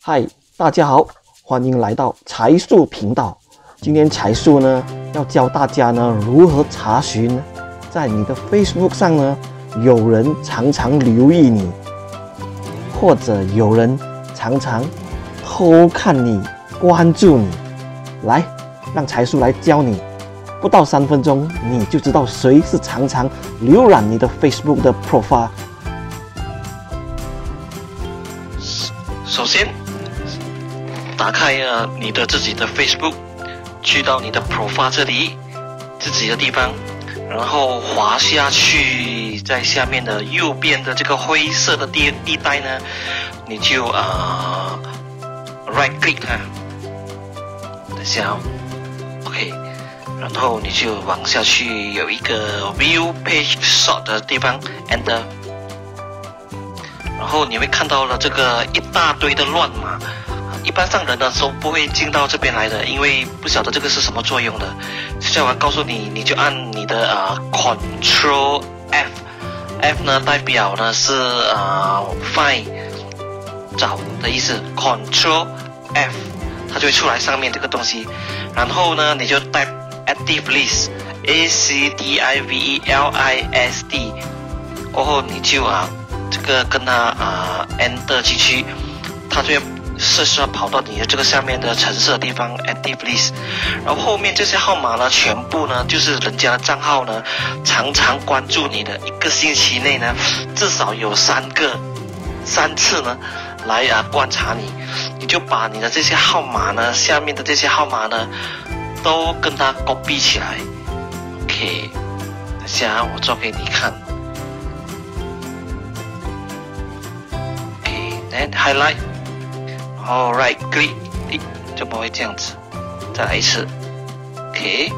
嗨，大家好，欢迎来到财树频道。今天财树呢要教大家呢如何查询，在你的 Facebook 上呢有人常常留意你，或者有人常常偷看你、关注你。来，让财树来教你，不到三分钟你就知道谁是常常浏览你的 Facebook 的 profile。首先，打开啊你的自己的 Facebook，去到你的 profile 这里，自己的地方，然后滑下去，在下面的右边的这个灰色的地地带呢，你就啊 right click 啊，等下哦，OK，然后你就往下去有一个 view page sort 的地方，enter。然后你会看到了这个一大堆的乱码，一般上人的时候不会进到这边来的，因为不晓得这个是什么作用的。现在我要告诉你，你就按你的呃 Control F，F 呢代表呢是呃 find 找的意思，Control F 它就会出来上面这个东西，然后呢你就带 Active List，A C D I V E L I S D，过后你就啊。这个跟它啊 enter 进去，它就要设置跑到你的这个下面的橙色地方 active list，然后后面这些号码呢，全部呢就是人家的账号呢，常常关注你的，一个星期内呢，至少有三个三次呢来啊观察你，你就把你的这些号码呢，下面的这些号码呢，都跟他勾逼起来，OK，等下我做给你看。and highlight，然后 right click，诶，怎么会这样子？再来一次，OK，copy，OK，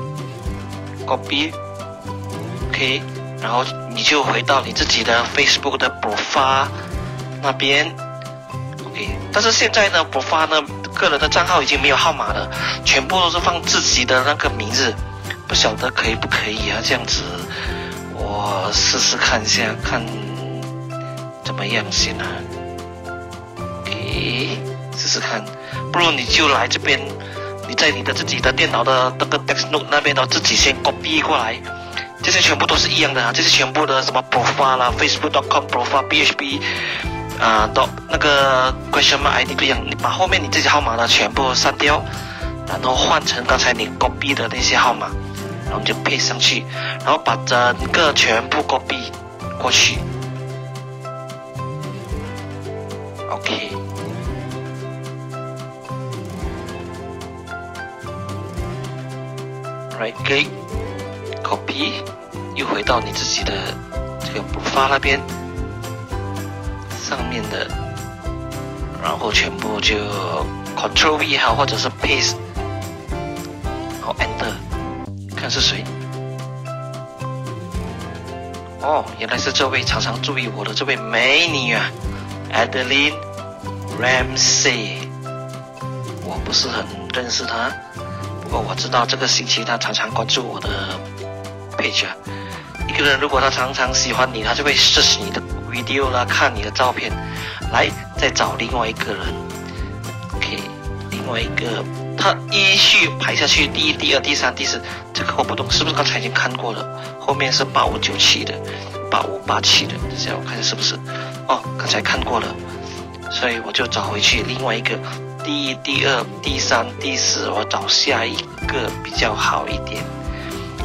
然后你就回到你自己的 Facebook 的 profile 那边，OK。但是现在呢，profile 呢，个人的账号已经没有号码了，全部都是放自己的那个名字，不晓得可以不可以啊？这样子，我试试看一下，看怎么样先啊？诶，试试看，不如你就来这边，你在你的自己的电脑的那个 desktop 那边呢，自己先 copy 过来，这些全部都是一样的啊，这些全部的什么 profile 啦，facebook.com profile php 啊，都那个 question mark ID 不一样，你把后面你这些号码呢全部删掉，然后换成刚才你 copy 的那些号码，然后就配上去，然后把整个全部 copy 过去，OK。Right click, copy，又回到你自己的这个补发那边上面的，然后全部就 Control V 好，或者是 Paste，好 Enter，看是谁。哦，原来是这位常常注意我的这位美女啊，Adeline Ramsey，我不是很认识她。不过我知道这个星期他常常关注我的 page。一个人如果他常常喜欢你，他就会 search 你的 video 啦，看你的照片，来再找另外一个人。OK，另外一个他依序排下去，第一、第二、第三、第四，这个我不懂，是不是刚才已经看过了？后面是八五九七的，八五八七的，这下我看下是不是？哦，刚才看过了，所以我就找回去另外一个。第一、第二、第三、第四，我找下一个比较好一点。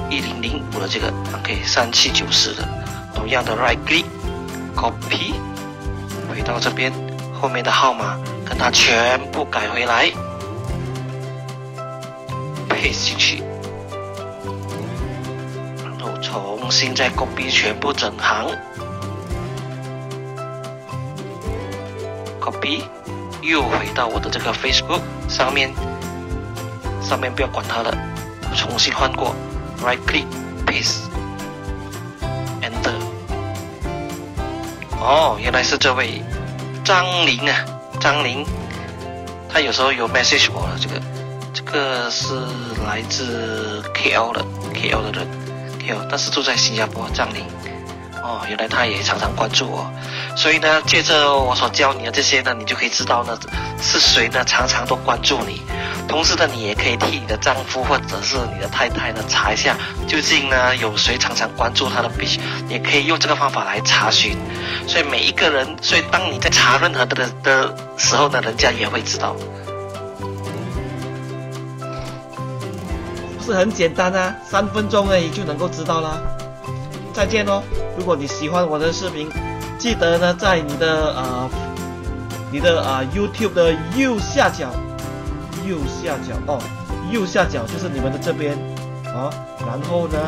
一零零五的这个，OK，三七九四的，同样的 right click，copy，回到这边，后面的号码跟它全部改回来，paste 进去，然后重新再 copy 全部整行，copy。又回到我的这个 Facebook 上面，上面不要管它了，重新换过，Right click paste enter。哦，原来是这位张玲啊，张玲，他有时候有 message 我了，这个这个是来自 KL 的 KL 的人，KL，但是住在新加坡，张玲哦，原来他也常常关注我，所以呢，借着我所教你的这些呢，你就可以知道呢是谁呢常常都关注你。同时呢，你也可以替你的丈夫或者是你的太太呢查一下，究竟呢有谁常常关注他的必须也可以用这个方法来查询。所以每一个人，所以当你在查任何的的的时候呢，人家也会知道。是很简单啊，三分钟而已就能够知道了。再见哦！如果你喜欢我的视频，记得呢在你的啊你的啊 YouTube 的右下角，右下角哦，右下角就是你们的这边啊，然后呢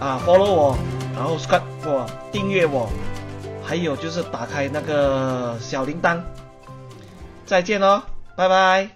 啊 Follow 我，然后 Subscribe 我，订阅我，还有就是打开那个小铃铛。再见哦，拜拜。